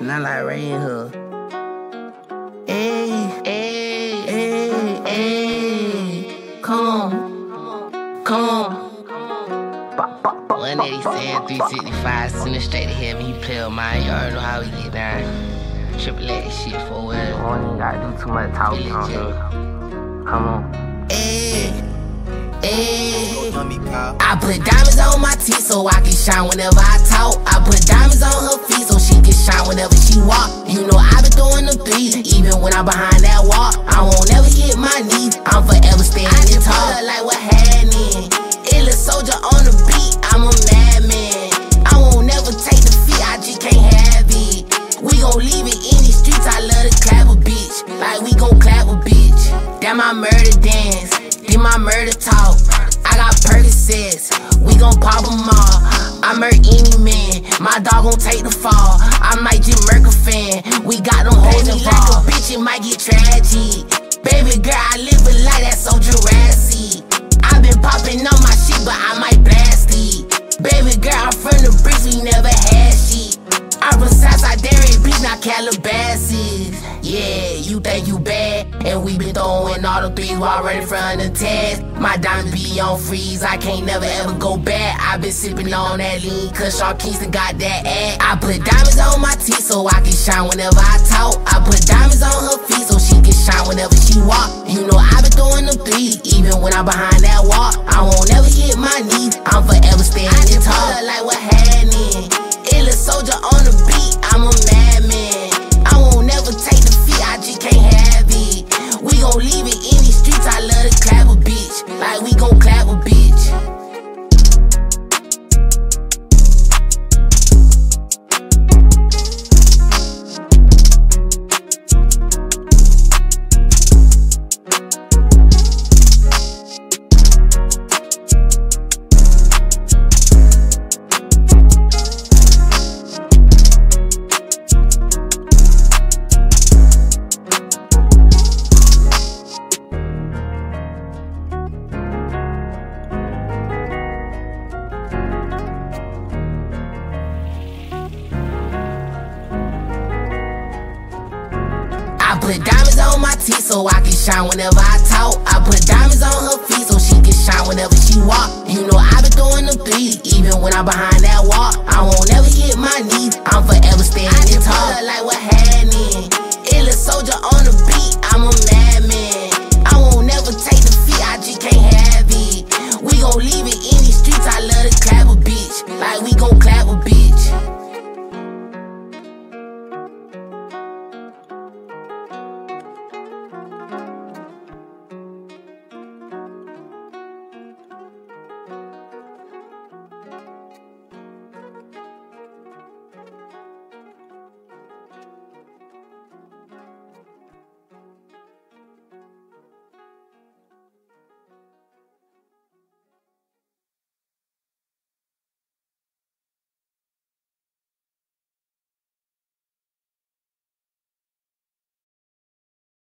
Not like Ray in her. Hey, hey, hey, hey. Come on. Come on. 187, 365, sending straight to heaven. He play with mine. You already know how we get down. Triple X shit for well. I don't even gotta do too much talking on here. Come on. Hey, hey. I put diamonds on my teeth so I can shine whenever I talk. I put diamonds on her feet so she can shine whenever she walk. You know I been throwing the threes, even when I'm behind that wall. I won't ever hit my knees. I'm forever standing tall. like what happening. Ill soldier on the beat. I'm a madman. I won't never take defeat. I just can't have it. We gon' leave it in these streets. I love to clap a bitch. Like we gon' clap a bitch. That my murder dance. My murder talk. I got Percocets, we gon' pop them all. I murk any man, my dog gon' take the fall. I might just murk a fan, we got them hoes involved. Like a bitch, it might get tragic. Baby girl, I live a life that's so Calabasas. Yeah, you think you bad, and we been throwing all the threes while ready for the test. My diamonds be on freeze, I can't never ever go back. I been sipping on that lean, cause Shaw Kingston got that ad. I put diamonds on my teeth so I can shine whenever I talk. I put diamonds on her feet so she can shine whenever she walk. You know I been throwing them threes, even when I'm behind put diamonds on my teeth so I can shine whenever I talk. I put diamonds on her feet so she can shine whenever she walk. You know I been doing the three even when I'm behind that wall. I won't ever hit my knees. I'm forever standing tall. I like what happening. Illa soldier on the beat. I'm a madman. I won't never take defeat. I just can't have it. We gon' leave it in these streets. I love it.